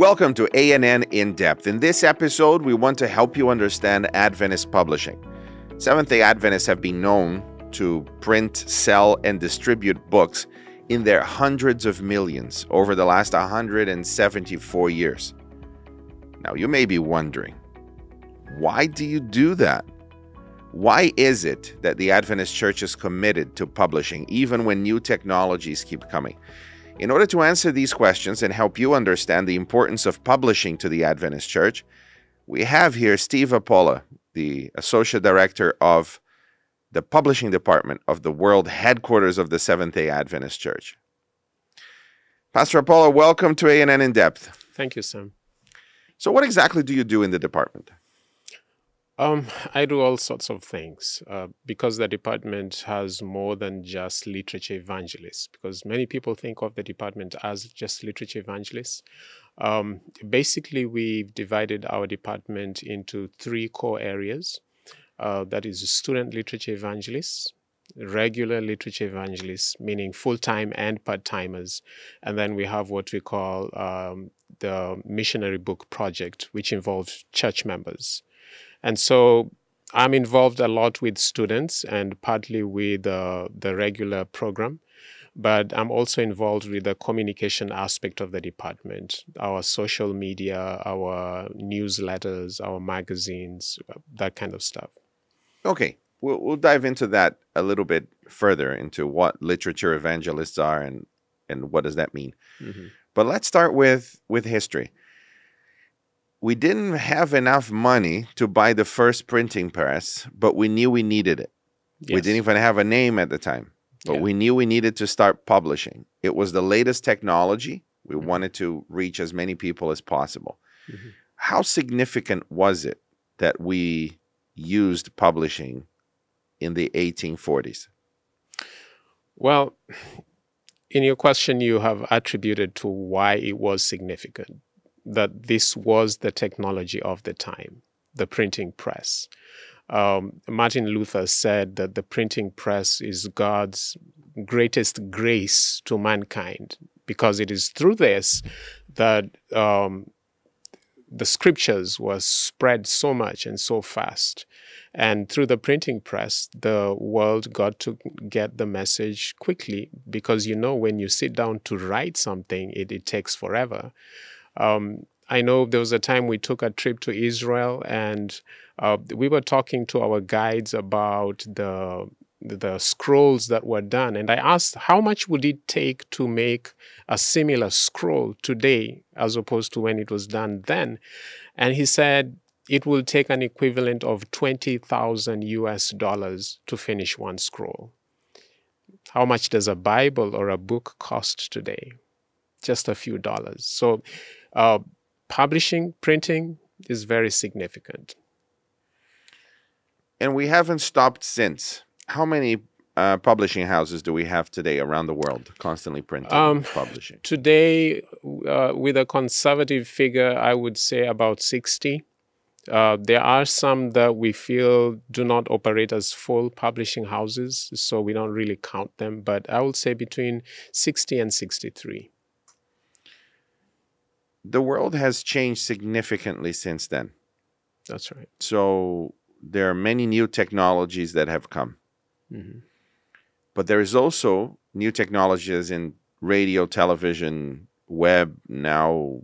Welcome to ANN In Depth. In this episode, we want to help you understand Adventist publishing. Seventh day Adventists have been known to print, sell, and distribute books in their hundreds of millions over the last 174 years. Now, you may be wondering, why do you do that? Why is it that the Adventist Church is committed to publishing even when new technologies keep coming? In order to answer these questions and help you understand the importance of publishing to the Adventist Church, we have here Steve Apola, the Associate Director of the Publishing Department of the World Headquarters of the Seventh day Adventist Church. Pastor Apola, welcome to ANN In Depth. Thank you, Sam. So, what exactly do you do in the department? Um, I do all sorts of things uh, because the department has more than just literature evangelists. Because many people think of the department as just literature evangelists. Um, basically, we've divided our department into three core areas. Uh, that is student literature evangelists, regular literature evangelists, meaning full time and part timers. And then we have what we call um, the missionary book project, which involves church members. And so I'm involved a lot with students and partly with uh, the regular program, but I'm also involved with the communication aspect of the department, our social media, our newsletters, our magazines, that kind of stuff. Okay, we'll, we'll dive into that a little bit further into what literature evangelists are and, and what does that mean. Mm-hmm. But let's start with, with history we didn't have enough money to buy the first printing press, but we knew we needed it. Yes. We didn't even have a name at the time, but yeah. we knew we needed to start publishing. It was the latest technology. We mm-hmm. wanted to reach as many people as possible. Mm-hmm. How significant was it that we used publishing in the 1840s? Well, in your question, you have attributed to why it was significant that this was the technology of the time, the printing press. Um, Martin Luther said that the printing press is God's greatest grace to mankind because it is through this that um, the scriptures were spread so much and so fast. And through the printing press, the world got to get the message quickly because you know, when you sit down to write something, it, it takes forever. Um, I know there was a time we took a trip to Israel and uh, we were talking to our guides about the the scrolls that were done. And i asked how much would it take to make a similar scroll today as opposed to when it was done then? And he said it will take an equivalent of 20,000 US dollars to finish one scroll. How much does a bible or a book cost today? Just a few dollars. So uh, publishing, printing is very significant. And we haven't stopped since. How many uh, publishing houses do we have today around the world constantly printing um, publishing? Today, uh, with a conservative figure, I would say about 60. Uh, there are some that we feel do not operate as full publishing houses, so we don't really count them, but I would say between 60 and 63 the world has changed significantly since then. That's right. So there are many new technologies that have come. Mm-hmm. But there is also new technologies in radio, television, web. Now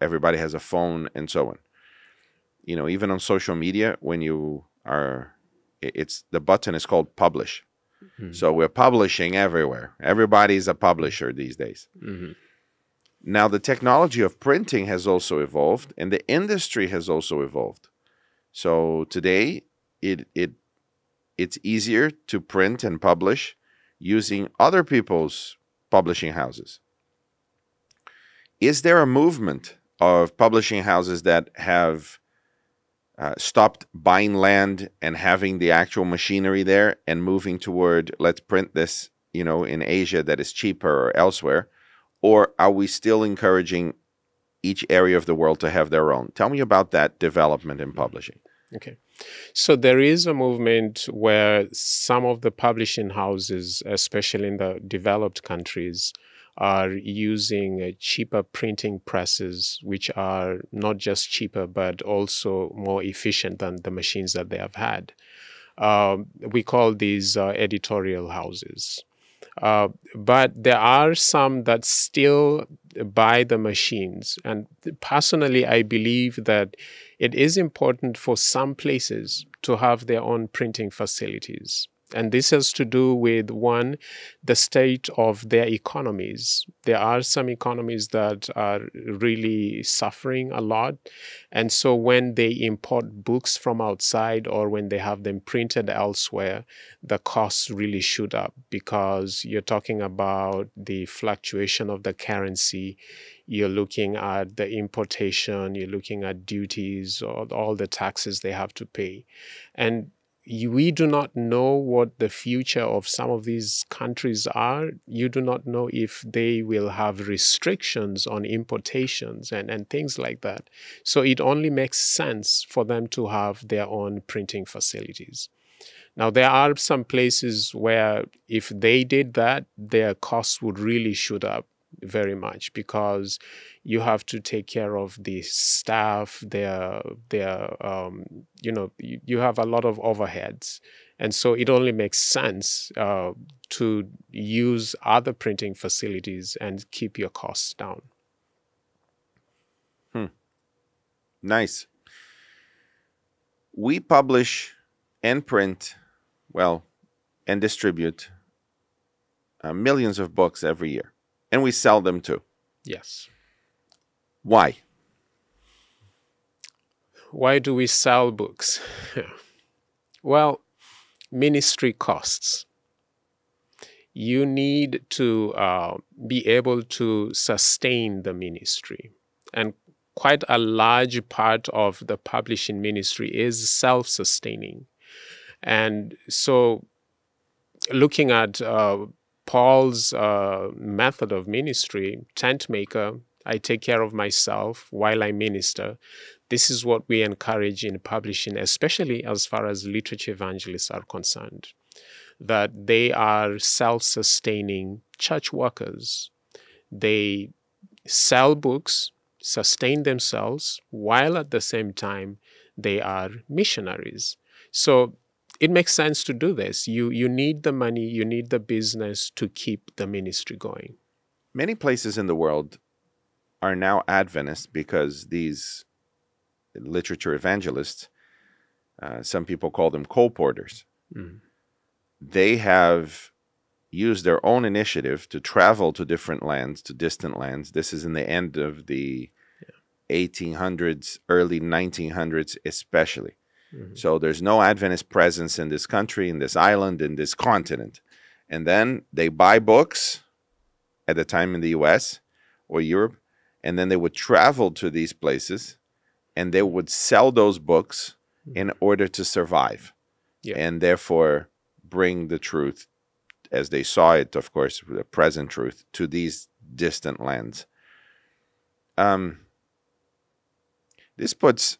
everybody has a phone and so on. You know, even on social media, when you are, it's the button is called publish. Mm-hmm. So we're publishing everywhere. Everybody's a publisher these days. Mm-hmm. Now, the technology of printing has also evolved, and the industry has also evolved. So today, it it it's easier to print and publish using other people's publishing houses. Is there a movement of publishing houses that have uh, stopped buying land and having the actual machinery there and moving toward let's print this, you know, in Asia that is cheaper or elsewhere? Or are we still encouraging each area of the world to have their own? Tell me about that development in publishing. Okay. So there is a movement where some of the publishing houses, especially in the developed countries, are using uh, cheaper printing presses, which are not just cheaper, but also more efficient than the machines that they have had. Uh, we call these uh, editorial houses. Uh, but there are some that still buy the machines. And personally, I believe that it is important for some places to have their own printing facilities. And this has to do with one, the state of their economies. There are some economies that are really suffering a lot. And so when they import books from outside or when they have them printed elsewhere, the costs really shoot up because you're talking about the fluctuation of the currency you're looking at the importation, you're looking at duties, or all the taxes they have to pay. And we do not know what the future of some of these countries are. You do not know if they will have restrictions on importations and, and things like that. So it only makes sense for them to have their own printing facilities. Now, there are some places where if they did that, their costs would really shoot up very much because you have to take care of the staff their their um, you know you, you, have a lot of overheads. And so it only makes sense uh, to use other printing facilities and keep your costs down. Hmm. nice. We publish and print well and distribute uh, millions of books every year and we sell them too. Yes. Why? Why do we sell books? well, ministry costs. You need to uh, be able to sustain the ministry. And quite a large part of the publishing ministry is self sustaining. And so, looking at uh, Paul's uh, method of ministry, tent maker, I take care of myself while I minister. This is what we encourage in publishing, especially as far as literature evangelists are concerned, that they are self sustaining church workers. They sell books, sustain themselves, while at the same time they are missionaries. So it makes sense to do this. You you need the money, you need the business to keep the ministry going. Many places in the world are now Adventists because these literature evangelists, uh, some people call them colporteurs, mm. they have used their own initiative to travel to different lands, to distant lands. This is in the end of the yeah. 1800s, early 1900s, especially Mm-hmm. So there's no Adventist presence in this country, in this island, in this continent. And then they buy books at the time in the US or Europe, and then they would travel to these places and they would sell those books mm-hmm. in order to survive yeah. and therefore bring the truth as they saw it, of course, the present truth, to these distant lands. Um, this puts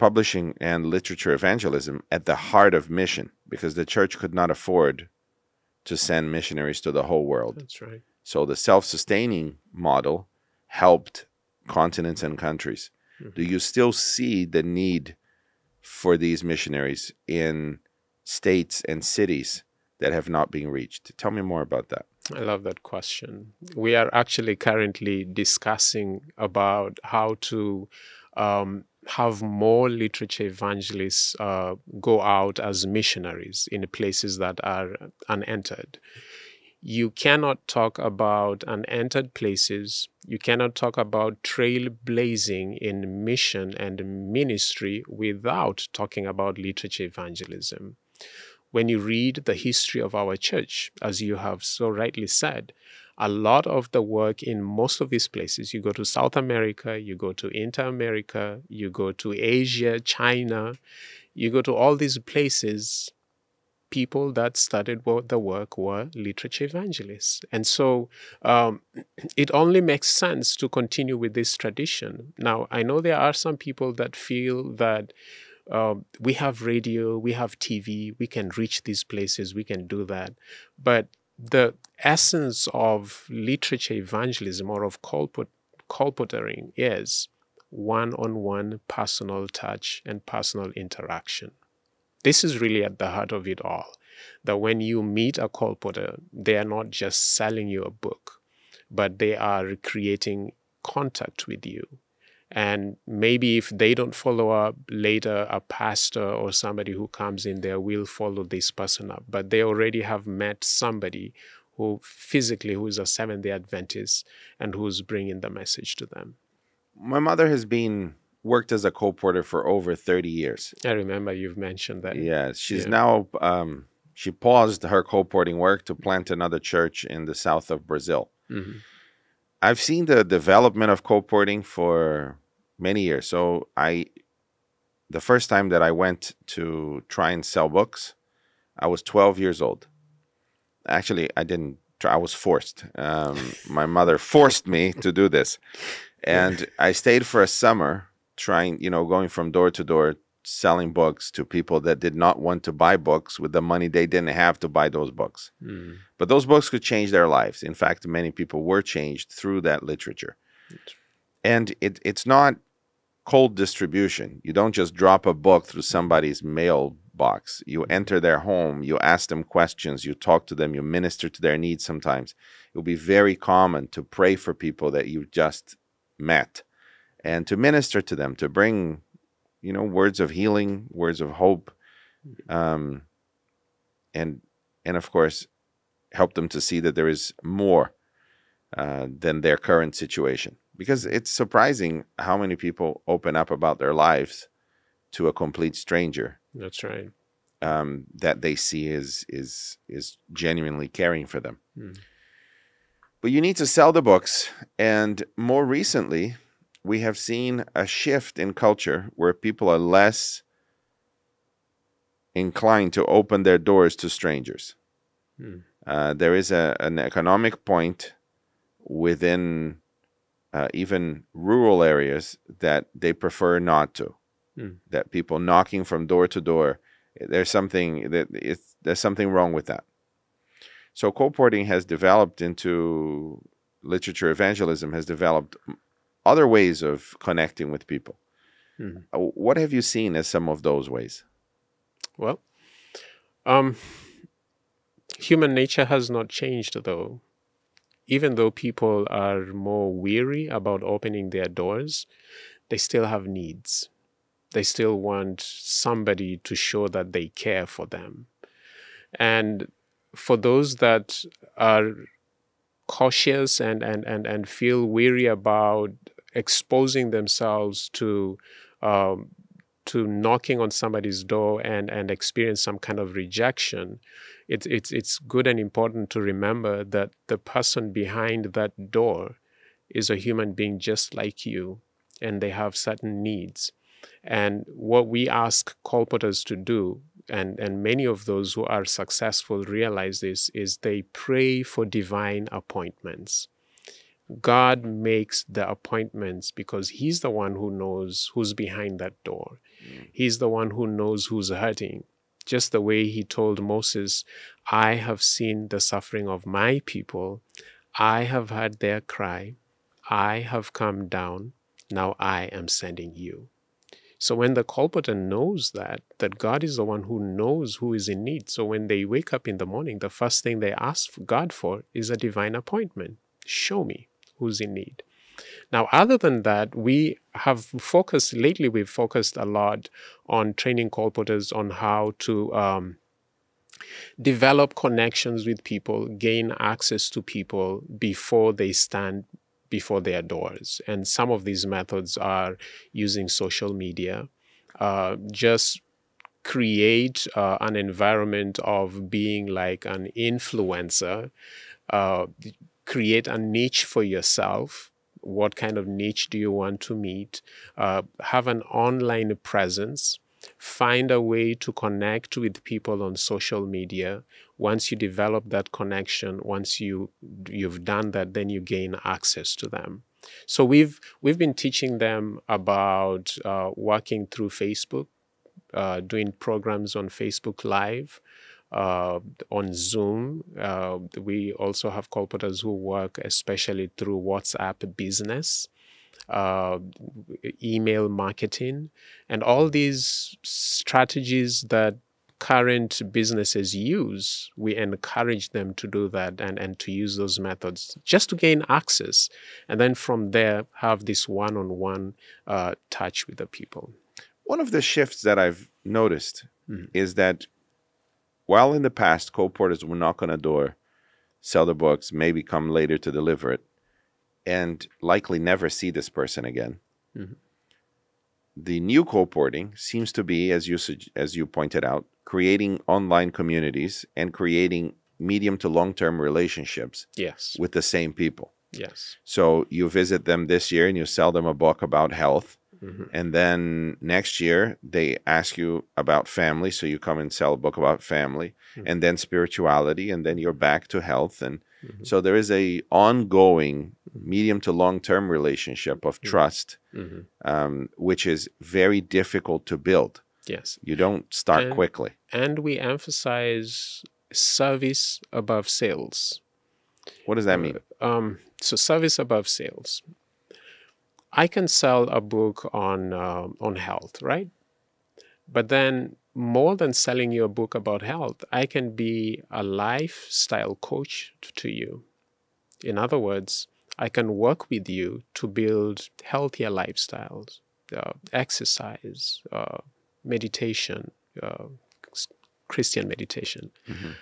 publishing and literature evangelism at the heart of mission because the church could not afford to send missionaries to the whole world. That's right. So the self sustaining model helped continents and countries. Mm-hmm. Do you still see the need for these missionaries in states and cities that have not been reached? Tell me more about that. I love that question. We are actually currently discussing about how to um, have more literature evangelists uh, go out as missionaries in places that are unentered. You cannot talk about unentered places. You cannot talk about trailblazing in mission and ministry without talking about literature evangelism. When you read the history of our church, as you have so rightly said, a lot of the work in most of these places, you go to South America, you go to Inter America, you go to Asia, China, you go to all these places, people that started the work were literature evangelists. And so um, it only makes sense to continue with this tradition. Now, I know there are some people that feel that. Uh, we have radio, we have TV, we can reach these places, we can do that. But the essence of literature evangelism or of colport, colportering is one on one personal touch and personal interaction. This is really at the heart of it all. That when you meet a colporteur, they are not just selling you a book, but they are creating contact with you. And maybe if they don't follow up later, a pastor or somebody who comes in there will follow this person up. But they already have met somebody who physically who is a Seventh day Adventist and who's bringing the message to them. My mother has been worked as a colporteur for over 30 years. I remember you've mentioned that. Yes, she's yeah. now um, she paused her colporting work to plant another church in the south of Brazil. Mm-hmm. I've seen the development of colporting for many years. So I, the first time that I went to try and sell books, I was 12 years old. Actually, I didn't. Try, I was forced. Um, my mother forced me to do this, and I stayed for a summer trying, you know, going from door to door selling books to people that did not want to buy books with the money they didn't have to buy those books. Mm. But those books could change their lives. In fact, many people were changed through that literature. And it, it's not cold distribution. You don't just drop a book through somebody's mailbox. You enter their home, you ask them questions, you talk to them, you minister to their needs sometimes. It will be very common to pray for people that you just met and to minister to them, to bring you know, words of healing, words of hope, um, and and of course, help them to see that there is more uh, than their current situation. Because it's surprising how many people open up about their lives to a complete stranger. That's right. Um, that they see is is is genuinely caring for them. Mm. But you need to sell the books, and more recently, we have seen a shift in culture where people are less inclined to open their doors to strangers. Hmm. Uh, there is a, an economic point within uh, even rural areas that they prefer not to. Hmm. That people knocking from door to door, there's something that it's, there's something wrong with that. So colporting has developed into literature evangelism has developed other ways of connecting with people. Mm-hmm. What have you seen as some of those ways? Well, um, human nature has not changed, though. Even though people are more weary about opening their doors, they still have needs. They still want somebody to show that they care for them. And for those that are cautious and, and, and, and feel weary about exposing themselves to um, to knocking on somebody's door and and experience some kind of rejection, it's it's it's good and important to remember that the person behind that door is a human being just like you, and they have certain needs. And what we ask colporteurs to do and, and many of those who are successful realize this is they pray for divine appointments. God makes the appointments because He's the one who knows who's behind that door. He's the one who knows who's hurting. Just the way He told Moses, I have seen the suffering of my people. I have heard their cry. I have come down. Now I am sending you. So when the colporteur knows that, that God is the one who knows who is in need. So when they wake up in the morning, the first thing they ask God for is a divine appointment. Show me who's in need. Now, other than that, we have focused lately. We've focused a lot on training colporteurs on how to um, develop connections with people, gain access to people before they stand before their doors. And some of these methods are using social media, uh, just create uh, an environment of being like an influencer, uh, create a niche for yourself. What kind of niche do you want to meet? Uh, have an online presence find a way to connect with people on social media once you develop that connection once you you've done that then you gain access to them so we've we've been teaching them about uh, working through facebook uh, doing programs on facebook live uh, on Zoom. Uh, we also have colporteurs who work especially through WhatsApp business, uh, email marketing, and all these strategies that current businesses use, we encourage them to do that and, and to use those methods just to gain access. And then from there, have this one on one touch with the people. One of the shifts that I've noticed mm-hmm. is that while in the past, colporteurs would knock on a door, sell the books, maybe come later to deliver it, and likely never see this person again. Mm-hmm. The new colporting seems to be, as you as you pointed out, creating online communities and creating medium to long term relationships yes. with the same people. Yes. So you visit them this year and you sell them a book about health. Mm-hmm. And then next year they ask you about family, so you come and sell a book about family, mm-hmm. and then spirituality, and then you're back to health, and mm-hmm. so there is a ongoing medium to long term relationship of mm-hmm. trust, mm-hmm. um, which is very difficult to build. Yes, you don't start and, quickly, and we emphasize service above sales. What does that mean? Uh, um, so service above sales. I can sell a book on uh, on health, right? But then more than selling you a book about health, I can be a lifestyle coach to you. In other words, I can work with you to build healthier lifestyles, uh, exercise, uh, meditation, uh, Christian meditation, mm-hmm.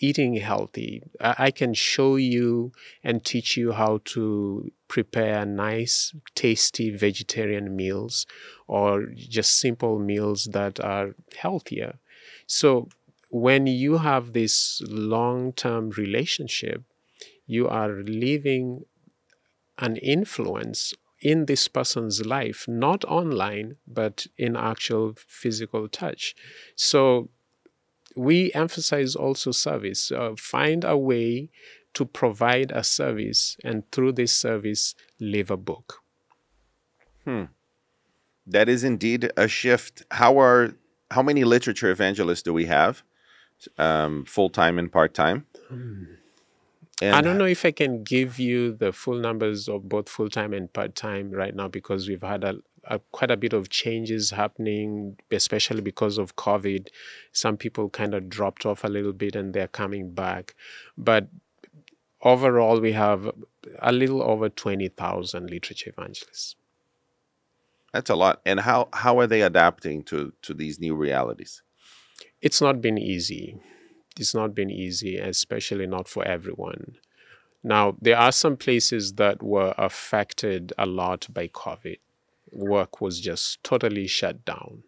Eating healthy. I can show you and teach you how to prepare nice, tasty vegetarian meals or just simple meals that are healthier. So when you have this long term relationship, you are leaving an influence in this person's life, not online, but in actual physical touch. So we emphasize also service. Uh, find a way to provide a service and through this service, live a book. Hmm. That is indeed a shift. How are how many literature evangelists do we have, um, full time and part time? Hmm. I don't know if I can give you the full numbers of both full time and part time right now because we've had a, a, quite a bit of changes happening, especially because of COVID. Some people kind of dropped off a little bit and they're coming back. But overall, we have a little over 20,000 literature evangelists. That's a lot. And how, how are they adapting to, to these new realities? It's not been easy. It's not been easy, especially not for everyone. Now, there are some places that were affected a lot by COVID work was just totally shut down.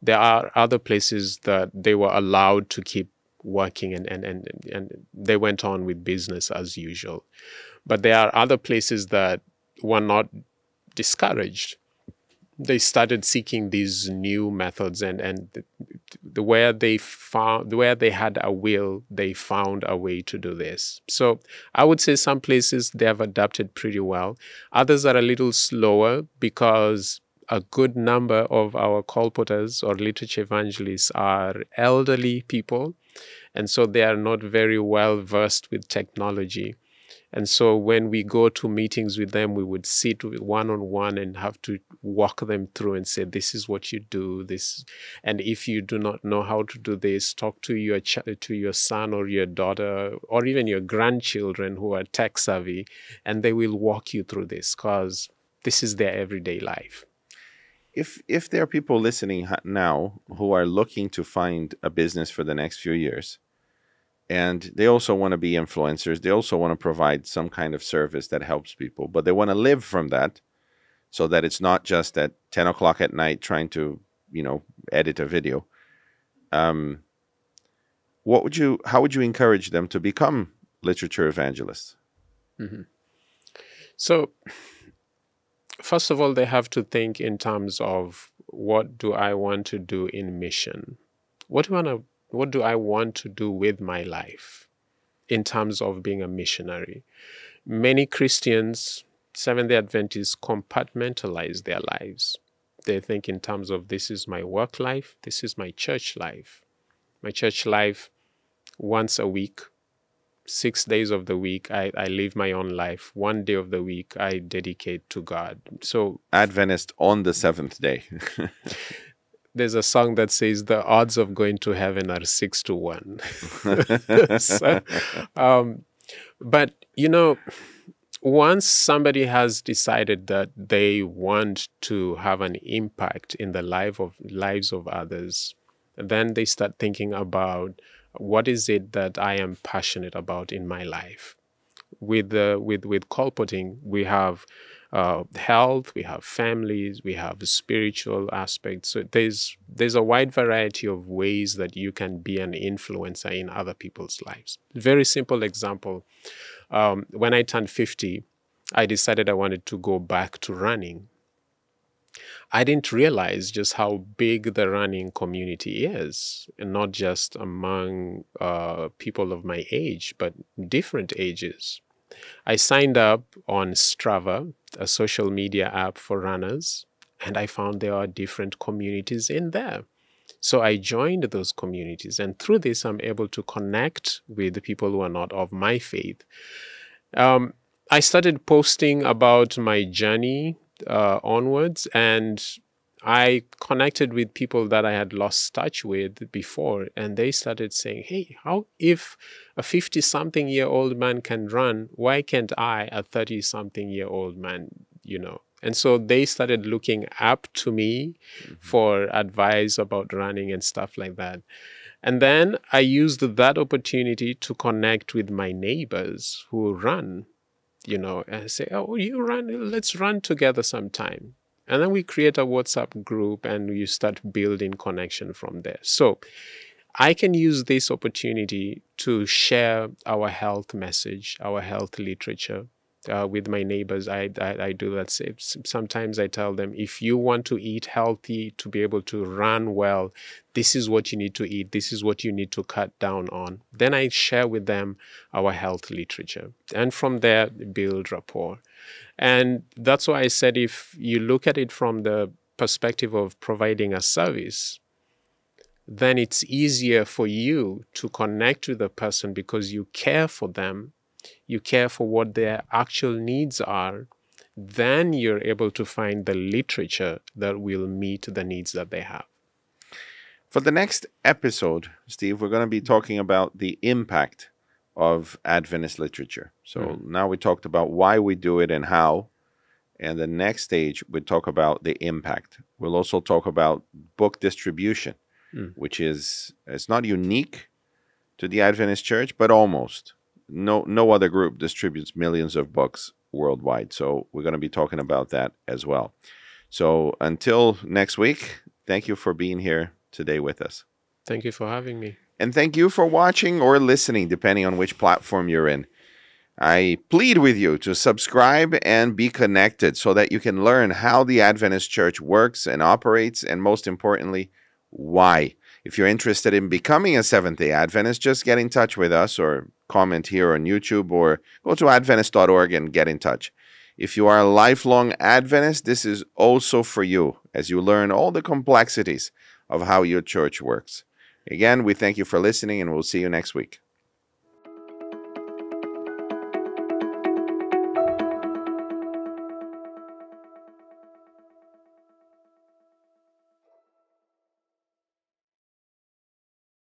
There are other places that they were allowed to keep working and, and, and, and they went on with business as usual. But there are other places that were not discouraged they started seeking these new methods and and the, where they found where they had a will they found a way to do this. So i would say some places they have adapted pretty well. Others are a little slower because a good number of our colporteurs or literature evangelists are elderly people and so they are not very well versed with technology and so when we go to meetings with them, we would sit one on one and have to walk them through and say, "This is what you do." This, and if you do not know how to do this, talk to your ch- to your son or your daughter or even your grandchildren who are tech savvy, and they will walk you through this because this is their everyday life. If if there are people listening now who are looking to find a business for the next few years and they also want to be influencers they also want to provide some kind of service that helps people but they want to live from that so that it's not just at 10 o'clock at night trying to you know edit a video. Um, what would you how would you encourage them to become literature evangelists? Mm-hmm. so first of all they have to think in terms of what do i want to do in mission? What do i want to what do I want to do with my life in terms of being a missionary? Many Christians, Seventh day Adventists, compartmentalize their lives. They think in terms of this is my work life, this is my church life. My church life, once a week, six days of the week, I, I live my own life. One day of the week, I dedicate to God. So, Adventist on the seventh day. there's a song that says the odds of going to heaven are six to one. so, um, but, you know, once somebody has decided that they want to have an impact in the life of lives of others, then they start thinking about what is it that I am passionate about in my life. With the with with colporting, we have uh, health, we have families, we have spiritual aspects. So there's there's a wide variety of ways that you can be an influencer in other people's lives. Very simple example. Um, when I turned 50, I decided I wanted to go back to running. I didn't realize just how big the running community is, and not just among uh, people of my age, but different ages. I signed up on Strava, a social media app for runners, and I found there are different communities in there. So I joined those communities, and through this, I'm able to connect with the people who are not of my faith. Um, I started posting about my journey uh, onwards, and I connected with people that I had lost touch with before, and they started saying, Hey, how if a 50 something year old man can run, why can't I, a 30 something year old man, you know? And so they started looking up to me mm-hmm. for advice about running and stuff like that. And then I used that opportunity to connect with my neighbors who run, you know, and say, Oh, you run, let's run together sometime. And then we create a WhatsApp group and you start building connection from there. So I can use this opportunity to share our health message, our health literature, uh, with my neighbors, I, I, I do that. Sometimes I tell them, if you want to eat healthy, to be able to run well, this is what you need to eat. This is what you need to cut down on. Then I share with them our health literature. And from there, build rapport. And that's why I said if you look at it from the perspective of providing a service, then it's easier for you to connect with the person because you care for them you care for what their actual needs are, then you're able to find the literature that will meet the needs that they have. For the next episode, Steve, we're going to be talking about the impact of Adventist literature. So mm. now we talked about why we do it and how. And the next stage, we talk about the impact. We'll also talk about book distribution, mm. which is it's not unique to the Adventist Church, but almost no no other group distributes millions of books worldwide. So we're going to be talking about that as well. So until next week, thank you for being here today with us. Thank you for having me. And thank you for watching or listening, depending on which platform you're in. I plead with you to subscribe and be connected so that you can learn how the Adventist Church works and operates, and most importantly, why. If you're interested in becoming a Seventh day Adventist, just get in touch with us or comment here on YouTube or go to Adventist.org and get in touch. If you are a lifelong Adventist, this is also for you as you learn all the complexities of how your church works. Again, we thank you for listening and we'll see you next week.